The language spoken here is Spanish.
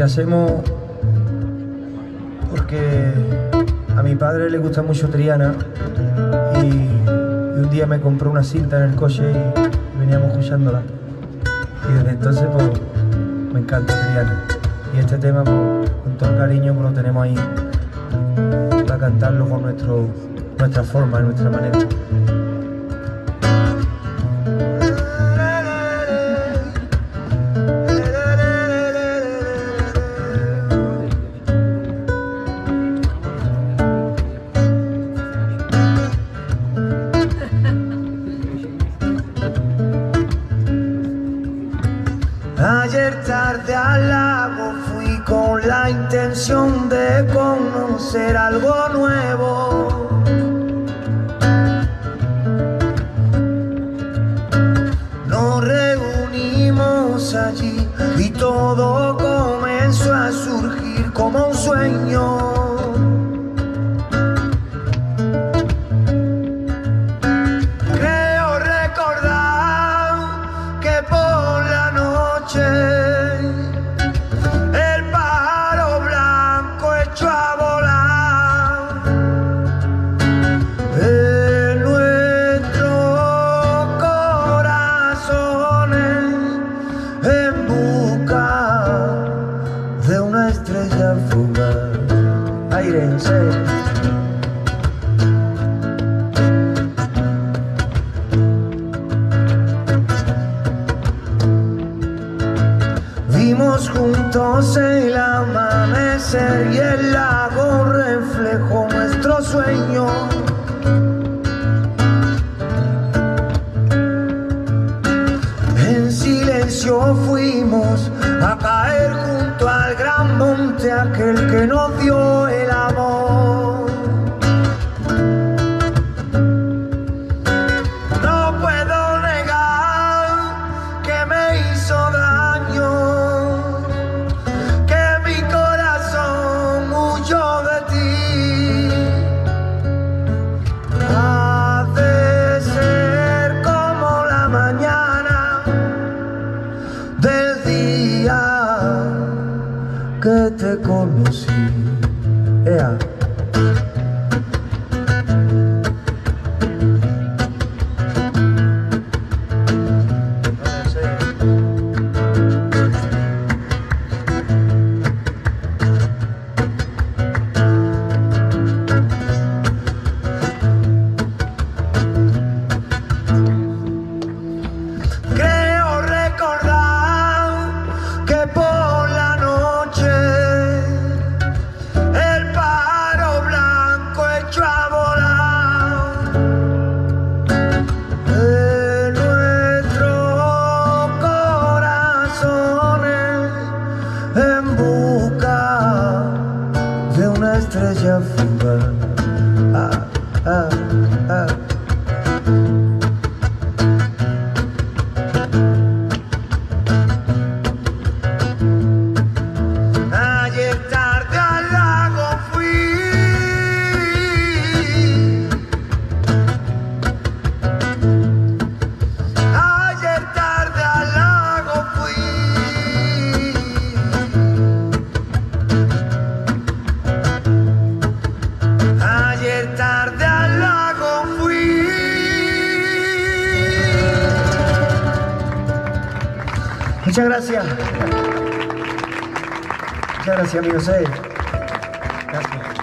que hacemos porque a mi padre le gusta mucho Triana y, un día me compró una cinta en el coche y veníamos escuchándola. Y desde entonces pues me encanta Triana. Y este tema pues, con todo el cariño pues, lo tenemos ahí para cantarlo con nuestra forma, nuestra manera. Ayer tarde al lago fui con la intención de conocer algo nuevo. Nos reunimos allí y todo Vimos juntos el amanecer y el lago reflejó nuestro sueño. Aquel que nos dio el amor. Que de una estrella fugaz. Muchas gracias. Muchas gracias, amigo C. Gracias.